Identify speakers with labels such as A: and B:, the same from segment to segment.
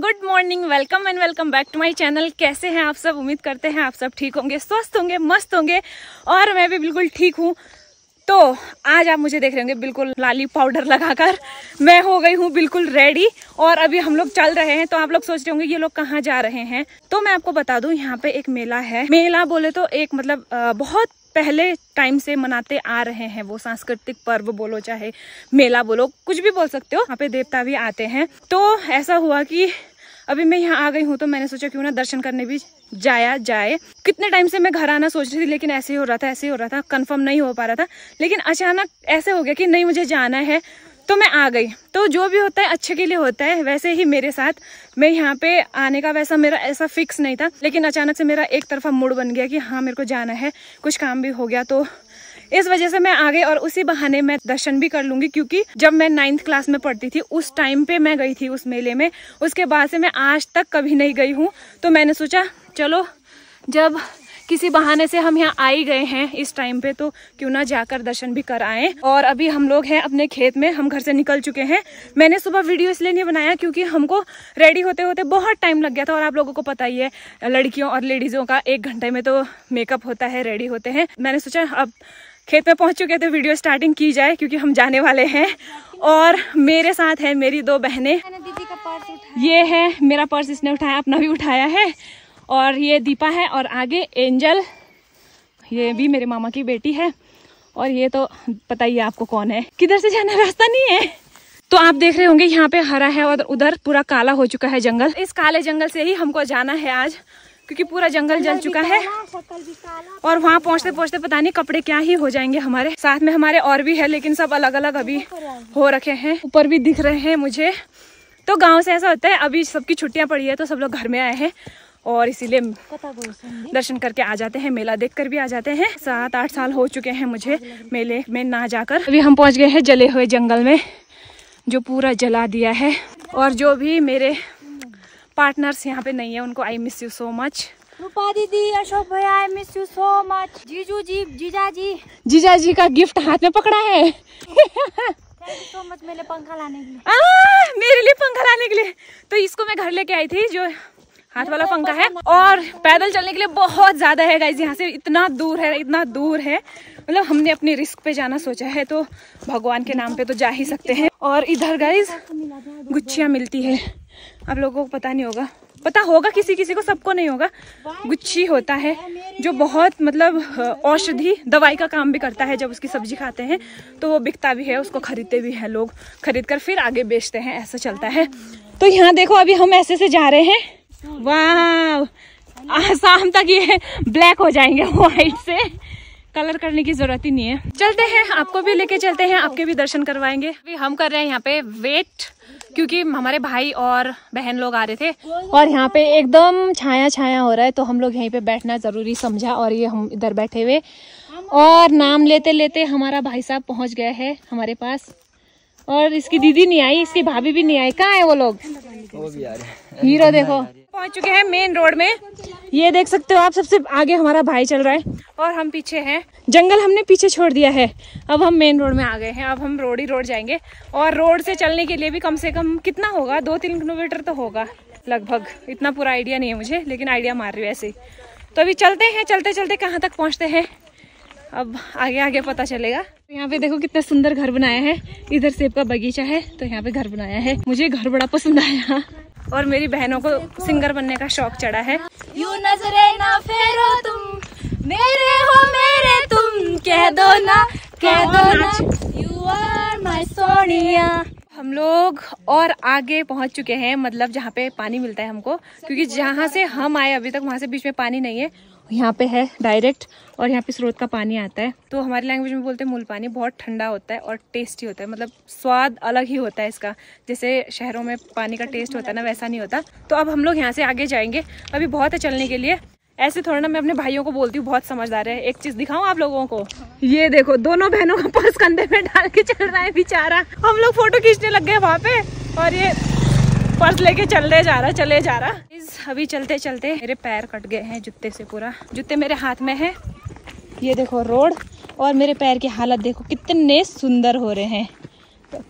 A: Good morning welcome and welcome back to my channel कैसे हैं आप सब? उम्मीद करते हैं आप सब ठीक होंगे, स्वस्थ होंगे, मस्त होंगे और मैं भी बिल्कुल ठीक हूँ। तो आज आप मुझे देख रहे होंगे बिल्कुल लाली पाउडर लगाकर। मैं हो गई हूँ बिल्कुल रेडी और अभी हम लोग चल रहे हैं तो आप लोग सोच रहे होंगे ये लोग कहाँ जा रहे हैं। तो मैं आपको बता दूँ, यहाँ पे एक मेला है। मेला बोले तो एक मतलब बहुत पहले टाइम से मनाते आ रहे हैं वो सांस्कृतिक पर्व बोलो, चाहे मेला बोलो, कुछ भी बोल सकते हो। यहाँ पे देवता भी आते हैं। तो ऐसा हुआ कि अभी मैं यहाँ आ गई हूँ तो मैंने सोचा क्यों ना दर्शन करने भी जाया जाए। कितने टाइम से मैं घर आना सोच रही थी, लेकिन ऐसे ही हो रहा था, ऐसे ही हो रहा था कंफर्म नहीं हो पा रहा था। लेकिन अचानक ऐसे हो गया कि नहीं मुझे जाना है तो मैं आ गई। तो जो भी होता है, अच्छे के लिए होता है, वैसे ही मेरे साथ। मैं यहाँ पे आने का वैसा मेरा ऐसा फिक्स नहीं था, लेकिन अचानक से मेरा एक तरफा मूड बन गया कि हाँ मेरे को जाना है, कुछ काम भी हो गया तो इस वजह से मैं आ गई और उसी बहाने मैं दर्शन भी कर लूँगी, क्योंकि जब मैं नाइन्थ क्लास में पढ़ती थी, उस टाइम पे मैं गई थी उस मेले में। उसके बाद से मैं आज तक कभी नहीं गई हूँ। तो मैंने सोचा, चलो, जब किसी बहाने से हम यहाँ आ ही गए हैं इस टाइम पे तो क्यों ना जाकर दर्शन भी कर आए। और अभी हम लोग हैं अपने खेत में, हम घर से निकल चुके हैं। मैंने सुबह वीडियो इसलिए नहीं बनाया, क्योंकि हमको रेडी होते होते बहुत टाइम लग गया था, और आप लोगों को पता ही है, लड़कियों और लेडीजों का एक घंटे में तो मेकअप होता है रेडी होते हैं। मैंने सोचा, अब खेत में पहुँच चुके थे वीडियो स्टार्टिंग की जाए क्योंकि हम जाने वाले हैं। और मेरे साथ है मेरी दो बहनें। ये है मेरा पर्स इसने उठाया अपना भी उठाया है। और ये दीपा है और आगे एंजल ये भी मेरे मामा की बेटी है। और ये तो पता ही है आपको कौन है। किधर से जाना रास्ता नहीं है। तो आप देख रहे होंगे यहाँ पे हरा है और उधर पूरा काला हो चुका है जंगल। इस काले जंगल से ही हमको जाना है आज। क्योंकि पूरा जंगल जल चुका है। और वहाँ पहुँचते पहुँचते पता नहीं कपड़े क्या ही हो जाएँगे हमारे। साथ में हमारे और भी है लेकिन सब अलग अलग अभी हो रखे हैं। ऊपर भी दिख रहे हैं मुझे। तो गाँव से ऐसा होता है अभी सबकी छुट्टियाँ पड़ी है तो सब लोग घर में आए हैं। और इसीलिए दर्शन करके आ जाते हैं मेला देख कर भी आ जाते हैं। सात आठ साल हो चुके हैं मुझे मेले में ना जाकर। अभी हम पहुँच गए हैं जले हुए जंगल में जो पूरा जला दिया है। और जो भी मेरे पार्टनर्स यहाँ पे नहीं है उनको I miss you so much
B: Rupa दीदी अशोक भैया I miss you so much जीजू जी जीजा जी।
A: जीजा जी का गिफ्ट हाथ में पकड़ा है।
B: सो मच मेरे पंखा लाने के लिए।
A: आ, मेरे लिए पंखा लाने के लिए। तो इसको मैं घर लेके आई थी जो हाथ वाला पंखा है। और पैदल चलने के लिए बहुत ज़्यादा है गाइज़ यहाँ से इतना दूर है इतना दूर है। मतलब हमने अपने रिस्क पे जाना सोचा है तो भगवान के नाम पे तो जा ही सकते हैं। और इधर गाइज़ गुच्छिया मिलती है। आप लोगों को पता नहीं होगा। पता होगा किसी किसी को, सबको नहीं होगा। गुच्छी होता है, जो बहुत मतलब औषधि दवाई का काम भी करता है जब उसकी सब्ज़ी खाते हैं तो वो बिकता भी है, उसको खरीदते भी हैं लोग। खरीद कर फिर आगे बेचते हैं, ऐसा चलता है। तो यहाँ देखो, अभी हम ऐसे से जा रहे हैं। वाह शाम तक ये ब्लैक हो जाएँगे व्हाइट से। कलर करने की ज़रूरत ही नहीं है। चलते हैं, आपको भी लेके चलते हैं, आपके भी दर्शन करवाएँगे। अभी हम कर रहे हैं यहाँ पे वेट। क्योंकि हमारे भाई और बहन लोग आ रहे थे। और यहाँ पे एकदम छाया छाया हो रहा है तो हम लोग यहीं पे बैठना ज़रूरी समझा और ये हम इधर बैठे हुए। और नाम लेते लेते हमारा भाई साहब पहुँच गया है हमारे पास। और इसकी दीदी नहीं आई इसकी भाभी भी नहीं आई। कहाँ है वो लोग? वो भी आ रहे हीरो देखो। पहुँच चुके हैं मेन रोड में। ये देख सकते हो आप, सबसे आगे हमारा भाई चल रहा है और हम पीछे हैं। जंगल हमने पीछे छोड़ दिया है। अब हम मेन रोड में आ गए हैं। अब हम रोड ही रोड जाएँगे। और रोड से चलने के लिए भी कम से कम कितना होगा? दो तीन किलोमीटर तो होगा लगभग। इतना पूरा आइडिया नहीं है मुझे, लेकिन आइडिया मार रही हूँ ऐसे तो अभी चलते हैं, चलते चलते कहाँ तक पहुँचते हैं? अब आगे आगे पता चलेगा। यहाँ पे देखो कितना सुंदर घर बनाया है। इधर सेब का बगीचा है तो यहाँ पे घर बनाया है। मुझे घर बड़ा पसंद आया। और मेरी बहनों को सिंगर बनने का शौक चढ़ा है।
B: यू नजरे ना फेरो तुम मेरे हो मेरे तुम कह दो ना कह दो ना यू आर माय सोनिया
A: हम लोग और आगे पहुँच चुके हैं मतलब जहाँ पे पानी मिलता है हमको क्योंकि जहाँ से हम आए अभी तक वहाँ से बीच में पानी नहीं है। यहाँ पे है डायरेक्ट और यहाँ पे स्रोत का पानी आता है। तो हमारी लैंग्वेज में बोलते हैं मूल पानी बहुत ठंडा होता है और टेस्टी होता है। मतलब स्वाद अलग ही होता है इसका। जैसे शहरों में पानी का टेस्ट होता है ना, वैसा नहीं होता। तो अब हम लोग यहाँ से आगे जाएँगे अभी बहुत है चलने के लिए। ऐसे थोड़ा ना मैं अपने भाइयों को बोलती हूँ, बहुत समझदार है। एक चीज़ दिखाऊँ आप लोगों को? ये देखो, दोनों बहनों का पर्स कंधे में डाल के चल रहा है बेचारा। हम लोग फ़ोटो खींचने लग गए वहाँ पे और ये पर्स लेके चलते जा रहा, चले जा रहा। इस अभी चलते चलते मेरे पैर कट गए हैं जूते से पूरा। जूते मेरे हाथ में है। ये देखो रोड और मेरे पैर की हालत देखो, कितने सुंदर हो रहे हैं।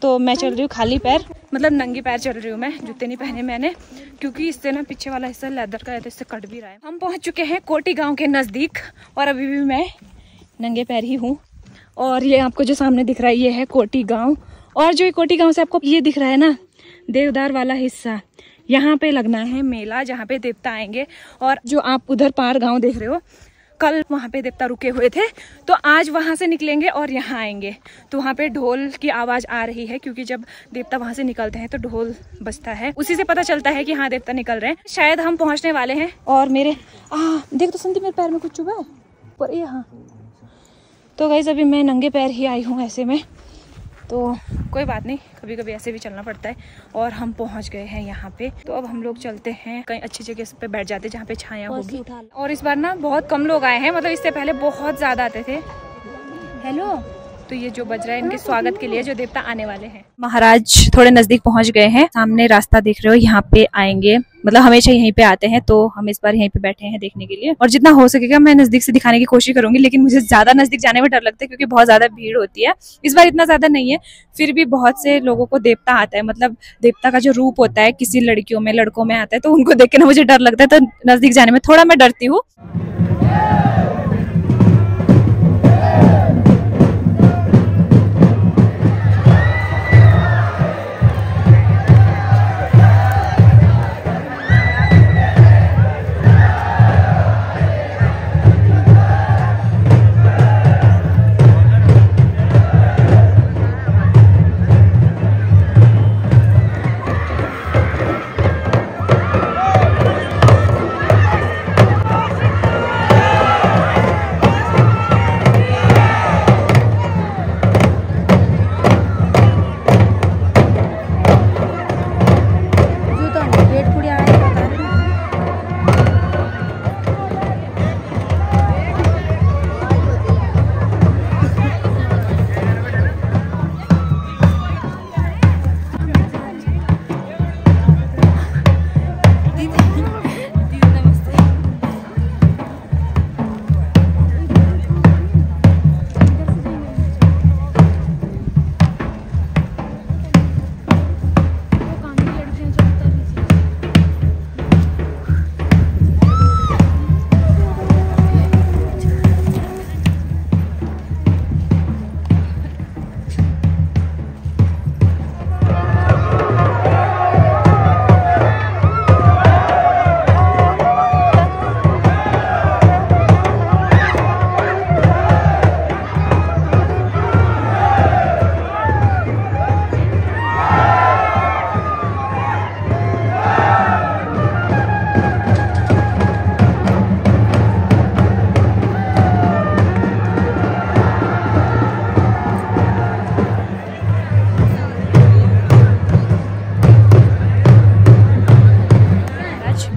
A: तो मैं चल रही हूँ खाली पैर। मतलब नंगी पैर चल रही हूँ मैं, जूते नहीं पहने मैंने, क्योंकि इससे ना पीछे वाला हिस्सा लेदर का है तो इससे कट भी रहा है। हम पहुँच चुके हैं कोटी गाँव के नज़दीक और अभी भी मैं नंगे पैर ही हूँ। और ये आपको जो सामने दिख रहा है, ये है कोटी गाँव। और जो ये कोटी गाँव से आपको ये दिख रहा है ना देवदार वाला हिस्सा। यहाँ पे लगना है मेला जहाँ पे देवता आएँगे। और जो आप उधर पार गाँव देख रहे हो, कल वहाँ पे देवता रुके हुए थे। तो आज वहाँ से निकलेंगे और यहाँ आएँगे। तो वहाँ पे ढोल की आवाज़ आ रही है, क्योंकि जब देवता वहाँ से निकलते हैं तो ढोल बजता है। उसी से पता चलता है कि हाँ देवता निकल रहे हैं। शायद हम पहुँचने वाले हैं। और मेरे, आ, देख तो सुनती मेरे पैर में कुछ चुभा है। पर यहाँ तो गई अभी मैं नंगे पैर ही आई हूँ ऐसे में। तो कोई बात नहीं कभी कभी ऐसे भी चलना पड़ता है और हम पहुँच गए हैं यहाँ पे। तो अब हम लोग चलते हैं कहीं अच्छी जगह पे बैठ जाते हैं जहाँ पे छाया होगी। और इस बार ना बहुत कम लोग आए हैं मतलब इससे पहले बहुत ज़्यादा आते थे। हेलो? तो ये जो बज रहा है, इनके स्वागत के लिए जो देवता आने वाले हैं। महाराज थोड़े नज़दीक पहुँच गए हैं। सामने रास्ता देख रहे हो, यहाँ पे आएँगे। मतलब हमेशा यहीं पे आते हैं तो हम इस बार यहीं पे बैठे हैं देखने के लिए। और जितना हो सकेगा, मैं नज़दीक से दिखाने की कोशिश करूँगी, लेकिन मुझे ज़्यादा नज़दीक जाने में डर लगता है, क्योंकि बहुत ज़्यादा भीड़ होती है। इस बार इतना ज़्यादा नहीं है, फिर भी बहुत से लोगों को देवता आता है। मतलब देवता का जो रूप होता है, किसी लड़कियों में, लड़कों में आता है तो उनको देख के ना मुझे डर लगता है। तो नज़दीक जाने में थोड़ा मैं डरती हूँ।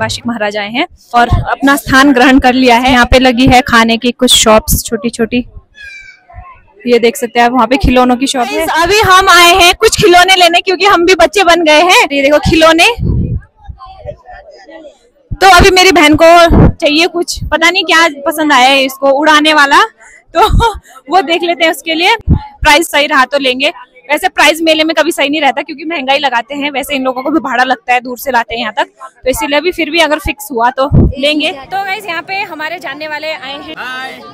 A: बाशिक महाराज आए हैं और अपना स्थान ग्रहण कर लिया है। यहाँ पे लगी है खाने की कुछ शॉप्स छोटी छोटी ये देख सकते हैं आप, वहाँ पे खिलौनों की शॉप है। अभी हम आए हैं कुछ खिलौने लेने क्योंकि हम भी बच्चे बन गए हैं। ये देखो, खिलौने। तो अभी मेरी बहन को चाहिए कुछ। पता नहीं क्या पसंद आया है इसको, उड़ाने वाला। तो वो देख लेते हैं उसके लिए। प्राइस सही रहा तो लेंगे। वैसे प्राइस मेले में कभी सही नहीं रहता क्योंकि महँगाई लगाते हैं वैसे इन लोगों को भी भाड़ा लगता है दूर से लाते हैं यहाँ तक। तो इसीलिए भी फिर भी अगर फिक्स हुआ तो लेंगे। तो गाइज़ यहाँ पे हमारे जानने वाले आए हैं।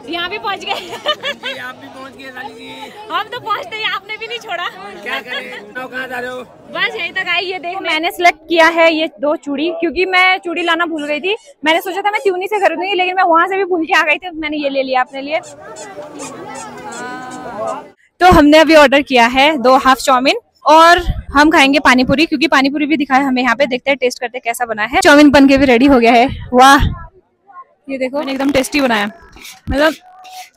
A: यहाँ भी पहुँच गए।
C: आप भी पहुँच गए
A: हम तो पहुँचते ही आपने भी नहीं छोड़ा।
C: क्या करें? बताओ कहाँ जा रहे हो?
A: बस यही तक आई ये देख मैंने सिलेक्ट किया है ये दो चूड़ी क्योंकि मैं चूड़ी लाना भूल गई थी। मैंने सोचा था मैं त्यूनी से खरीदूँगी लेकिन मैं वहाँ से भी भूल के आ गई थी तो मैंने ये ले लिया अपने लिए। तो हमने अभी ऑर्डर किया है दो हाफ़ चाउमिन और हम खाएँगे पानी पूरी क्योंकि पानी पूरी भी दिखाया हमें यहाँ पे देखते हैं टेस्ट करते हैं कैसा बना है। चाउमीन बन के भी रेडी हो गया है। वाह! ये देखो एकदम टेस्टी बनाया। मतलब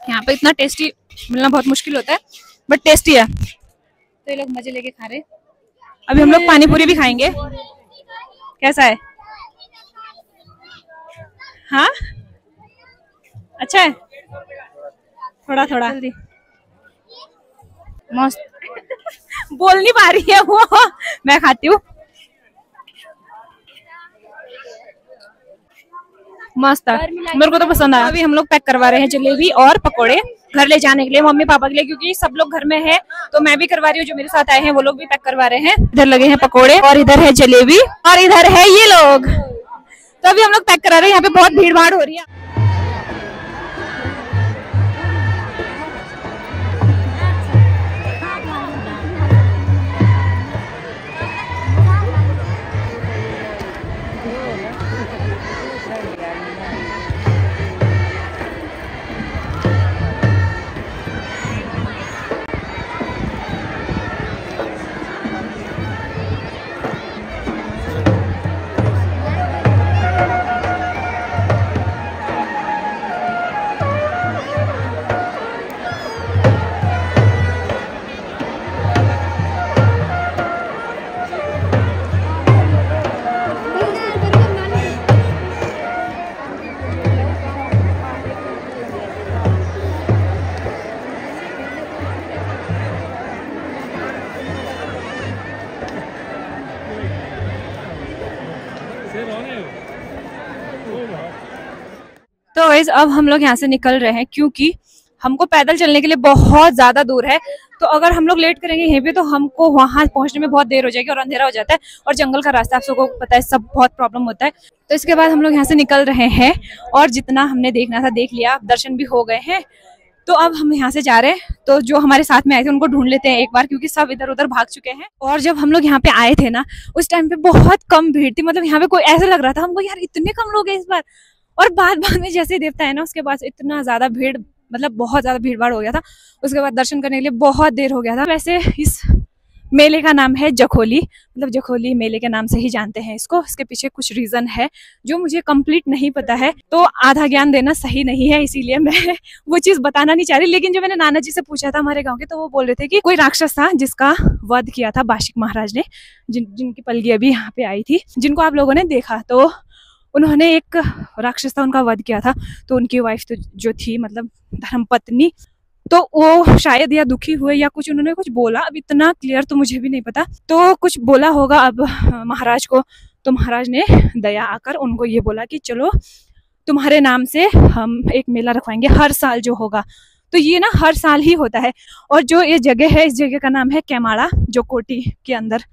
A: यहाँ पे इतना टेस्टी मिलना बहुत मुश्किल होता है बट टेस्टी है। तो ये लोग मज़े लेके खा रहे अभी हम लोग पानी पूरी भी खाएँगे। कैसा है? हाँ? अच्छा है? थोड़ा थोड़ा। मस्त। बोल नहीं पा रही है वो। मैं खाती हूँ। मस्त मेरे को तो पसंद आया। अभी हम लोग पैक करवा रहे हैं जलेबी और पकोड़े घर ले जाने के लिए, मम्मी पापा के लिए, क्योंकि सब लोग घर में है तो मैं भी करवा रही हूँ। जो मेरे साथ आए हैं, वो लोग भी पैक करवा रहे हैं। इधर लगे हैं पकोड़े और इधर है जलेबी और इधर है ये लोग। तो अभी हम लोग पैक करा रहे हैं। यहाँ पे बहुत भीड़ भाड़ हो रही है। वैसे अब हम लोग यहाँ से निकल रहे हैं क्योंकि हमको पैदल चलने के लिए बहुत ज़्यादा दूर है। तो अगर हम लोग लेट करेंगे यहीं पे तो हमको वहाँ पहुँचने में बहुत देर हो जाएगी और अंधेरा हो जाता है और जंगल का रास्ता आप सबको पता है, सब बहुत प्रॉब्लम होता है। तो इसके बाद हम लोग यहाँ से निकल रहे हैं और जितना हमने देखना था, देख लिया, दर्शन भी हो गए हैं। तो अब हम यहाँ से जा रहे हैं। तो जो हमारे साथ में आए थे, उनको ढूंढ लेते हैं एक बार क्योंकि सब इधर उधर भाग चुके हैं। और जब हम लोग यहाँ पे आए थे ना, उस टाइम पे बहुत कम भीड़ थी। मतलब यहाँ पे कोई ऐसा लग रहा था, हमको, यार, इतने कम लोग हैं इस बार। और बाद बाद में जैसे देवता है ना, उसके पास इतना ज़्यादा भीड़ मतलब बहुत ज़्यादा भीड़ भाड़ हो गया था। उसके बाद दर्शन करने के लिए बहुत देर हो गया था। वैसे इस मेले का नाम है जखोली। मतलब जखोली मेले के नाम से ही जानते हैं इसको। इसके पीछे कुछ रीजन है, जो मुझे कंप्लीट नहीं पता है। तो आधा ज्ञान देना सही नहीं है, इसीलिए मैं वो चीज़ बताना नहीं चाह रही। लेकिन जो मैंने नाना जी से पूछा था हमारे गाँव के तो वो बोल रहे थे कि कोई राक्षस था जिसका वध किया था बाशिक महाराज ने, जिन, जिनकी पलगी अभी यहाँ पे आई थी, जिनको आप लोगों ने देखा। तो उन्होंने एक राक्षस था, उनका वध किया था। तो उनकी वाइफ तो जो थी मतलब धर्मपत्नी तो वो शायद या दुखी हुए या कुछ उन्होंने कुछ बोला। अब इतना क्लियर तो मुझे भी नहीं पता। तो कुछ बोला होगा अब महाराज को। तो महाराज ने दया आकर उनको ये बोला कि चलो, तुम्हारे नाम से हम एक मेला रखवाएँगे। हर साल जो होगा। तो ये ना हर साल ही होता है। और जो ये जगह है, इस जगह का नाम है कैमाड़ा, जो कोटी के अंदर।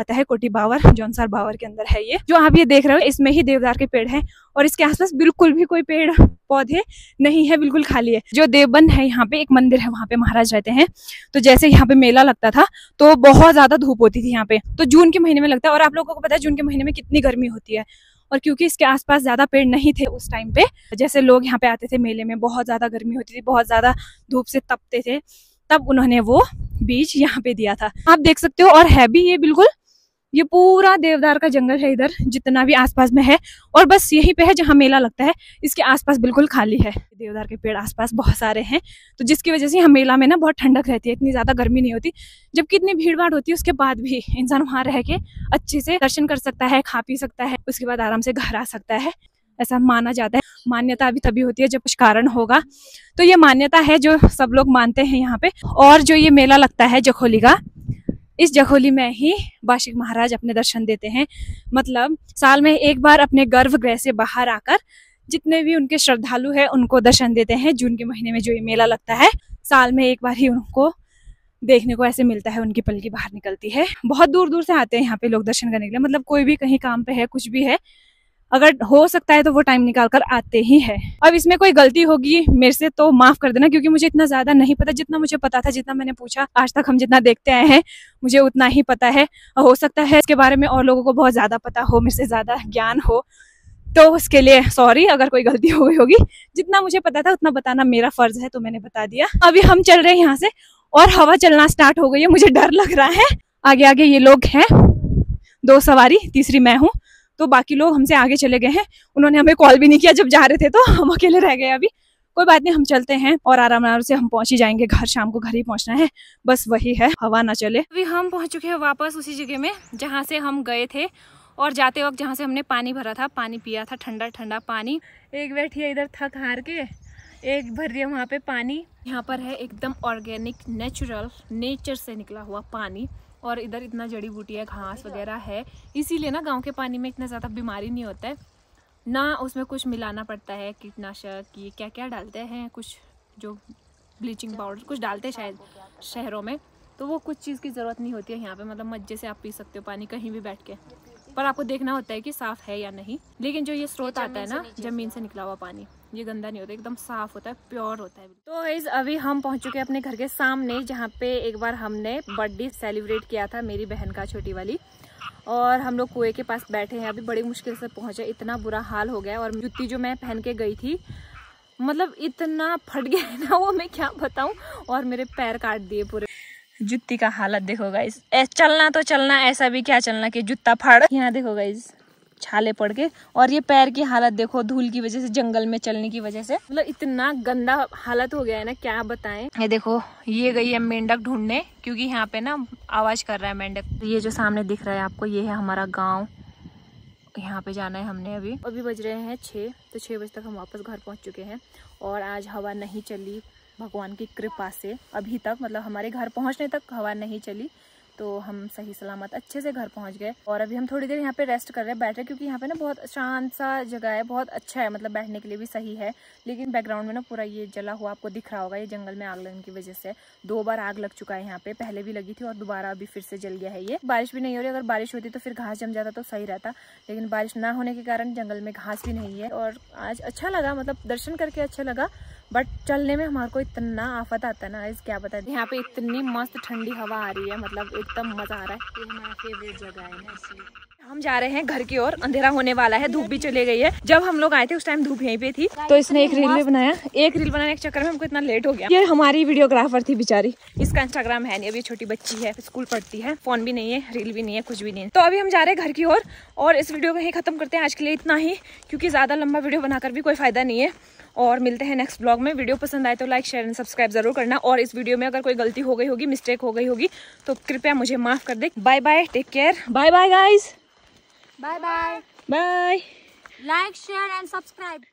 A: आता है कोटी बावर, जौनसार बावर के अंदर है ये। जो आप ये देख रहे हो, इसमें ही देवदार के पेड़ है और इसके आसपास बिल्कुल भी कोई पेड़, पौधे नहीं है, बिल्कुल खाली है। जो देवबंद है, यहाँ पे एक मंदिर है, वहाँ पे महाराज रहते हैं। तो जैसे यहाँ पे मेला लगता था तो बहुत ज़्यादा धूप होती थी यहाँ पे। तो जून के महीने में लगता है और आप लोगों को पता है, जून के महीने में कितनी गर्मी होती है। और क्योंकि इसके आसपास ज़्यादा पेड़ नहीं थे उस टाइम पे, जैसे लोग यहाँ पे आते थे मेले में, बहुत ज़्यादा गर्मी होती थी, बहुत ज़्यादा धूप से तपते थे, तब उन्होंने वो बीज यहाँ पे दिया था। आप देख सकते हो, और है भी ये बिल्कुल ये पूरा देवदार का जंगल है इधर, जितना भी आसपास में है। और बस यहीं पे है जहाँ मेला लगता है। इसके आसपास बिल्कुल खाली है। देवदार के पेड़ आसपास बहुत सारे हैं। तो जिसकी वजह से यहाँ मेला में ना बहुत ठंडक रहती है, इतनी ज़्यादा गर्मी नहीं होती। जबकि इतनी भीड़ भाड़ होती है, उसके बाद भी इंसान वहाँ रह के अच्छे से दर्शन कर सकता है, खा पी सकता है, उसके बाद आराम से घर आ सकता है। ऐसा माना जाता है। मान्यता अभी तभी होती है जब कुछ कारण होगा। तो ये मान्यता है जो सब लोग मानते हैं यहाँ पे। और जो ये मेला लगता है जखोली का इस जखोली में ही बाशिक महाराज अपने दर्शन देते हैं। मतलब साल में एक बार अपने गर्भगृह से बाहर आकर जितने भी उनके श्रद्धालु हैं, उनको दर्शन देते हैं। जून के महीने में जो ये मेला लगता है, साल में एक बार ही उनको देखने को ऐसे मिलता है, उनकी पलकी बाहर निकलती है। बहुत दूर दूर से आते हैं यहाँ पे लोग दर्शन करने के लिए। मतलब कोई भी कहीं काम पे है, कुछ भी है अगर हो सकता है तो वो टाइम निकाल कर आते ही है। अब इसमें कोई गलती होगी, मेरे से तो माफ़ कर देना, क्योंकि मुझे इतना ज़्यादा नहीं पता, जितना मुझे पता था, जितना मैंने पूछा, आज तक हम जितना देखते आए हैं, मुझे उतना ही पता है। हो सकता है इसके बारे में और लोगों को बहुत ज़्यादा पता हो, मेरे से ज़्यादा ज्ञान हो। तो उसके लिए सॉरी अगर कोई गलती हो गई होगी, जितना मुझे पता था, उतना बताना मेरा फ़र्ज़ है तो मैंने बता दिया। अभी हम चल रहे हैं यहाँ से, और हवा चलना स्टार्ट हो गई है, मुझे डर लग रहा है। आगे आगे ये लोग हैं, दो सवारी, तीसरी मैं हूँ। तो बाकी लोग हमसे आगे चले गए हैं। उन्होंने हमें कॉल भी नहीं किया जब जा रहे थे तो हम अकेले रह गए अभी। कोई बात नहीं हम चलते हैं और आराम आराम से हम पहुँच ही जाएँगे। घर शाम को घर ही पहुँचना है। बस वही है हवा ना चले। अभी हम पहुँच चुके हैं वापस उसी जगह में जहाँ से हम गए थे। और जाते वक्त जहाँ से हमने पानी भरा था पानी पिया था ठंडा ठंडा पानी। एक बैठी है इधर थक हार के एक भर रही है वहाँ पे पानी। यहाँ पर है एकदम ऑर्गेनिक नेचुरल नेचर से निकला हुआ पानी। और इधर इतना जड़ी बूटी है घास वगैरह है। इसीलिए ना गाँव के पानी में इतना ज़्यादा बीमारी नहीं होता है। ना उसमें कुछ मिलाना पड़ता है कीटनाशक ये क्या क्या डालते हैं कुछ जो ब्लीचिंग पाउडर कुछ डालते हैं शायद शहरों में। तो वो कुछ चीज़ की ज़रूरत नहीं होती है यहाँ पे मतलब मज़े से आप पी सकते हो पानी कहीं भी बैठ के। पर आपको देखना होता है कि साफ़ है या नहीं। लेकिन जो ये स्रोत आता है ना ज़मीन से निकला हुआ पानी। ये गंदा नहीं होता, एकदम साफ़ होता है, प्योर होता है तो गाइज़ अभी हम पहुँच चुके हैं अपने घर के सामने, जहाँ पे एक बार हमने बर्थडे सेलिब्रेट किया था मेरी बहन का छोटी वाली। और हम लोग कुएँ के पास बैठे हैं, अभी बड़ी मुश्किल से पहुँचे, इतना बुरा हाल हो गया और जुत्ती जो मैं पहन के गई थी मतलब इतना फट गया है ना, वो मैं क्या बताऊँ? और मेरे पैर काट दिए पूरे। जुत्ती का हालत देखो गाइस चलना तो चलना, ऐसा भी क्या चलना कि जूता फाड़। यहाँ देखो गाइस छाले पड़ के और ये पैर की हालत देखो धूल की वजह से जंगल में चलने की वजह से। मतलब इतना गंदा हालत हो गया है ना क्या बताएँ? ये देखो ये गई है मेंढक ढूँढने क्योंकि यहाँ पे ना आवाज़ कर रहा है मेंढक। ये जो सामने दिख रहा है आपको ये है हमारा गाँव। यहाँ पे जाना है हमने अभी। अभी बज रहे हैं छः तो छः बजे तक हम वापस घर पहुँच चुके हैं। और आज हवा नहीं चली भगवान की कृपा से। अभी तक मतलब हमारे घर पहुँचने तक हवा नहीं चली। तो हम सही सलामत अच्छे से घर पहुँच गए और अभी हम थोड़ी देर यहाँ पे रेस्ट कर रहे हैं, बैठ रहे क्योंकि यहाँ पे ना बहुत शांत सा जगह है, बहुत अच्छा है मतलब बैठने के लिए भी सही है, लेकिन बैकग्राउंड में ना पूरा ये जला हुआ आपको दिख रहा होगा, ये जंगल में आग लगने की वजह से। दो बार आग लग चुका है यहाँ पे, पहले भी लगी थी और दोबारा अभी फिर से जल गया है ये। बारिश भी नहीं हो रही, अगर बारिश होती तो फिर घास जम जाता तो सही रहता, लेकिन बारिश ना होने के कारण जंगल में घास भी नहीं है। और आज अच्छा लगा मतलब दर्शन करके अच्छा लगा बट चलने में हमारे को इतना आफत आता है ना इस क्या बता यहाँ पे इतनी मस्त ठंडी हवा आ रही है मतलब एकदम मज़ा आ रहा है। ये हमारा फेवरेट जगह है ना इसलिए। हम जा रहे हैं घर की ओर अंधेरा होने वाला है धूप भी चले गई है। जब हम लोग आए थे उस टाइम धूप यहीं पे थी। तो इसने एक रील भी बनाया। एक रील बनाने के चक्कर में हमको इतना लेट हो गया। ये हमारी वीडियोग्राफर थी बेचारी। इसका इंस्टाग्राम है नहीं अभी छोटी बच्ची है स्कूल पढ़ती है। फ़ोन भी नहीं है रील भी नहीं है कुछ भी नहीं है। तो अभी हम जा रहे हैं घर की ओर और इस वीडियो को ही खत्म करते हैं आज के लिए इतना ही क्योंकि ज़्यादा लंबा वीडियो बनाकर भी कोई फ़ायदा नहीं है। और मिलते हैं नेक्स्ट ब्लॉग में। वीडियो पसंद आए तो लाइक शेयर एंड सब्सक्राइब ज़रूर करना। और इस वीडियो में अगर कोई गलती हो गई होगी मिस्टेक हो गई होगी तो कृपया मुझे माफ़ कर दे। Bye bye take care bye bye guys
B: bye bye
A: bye
B: like share and subscribe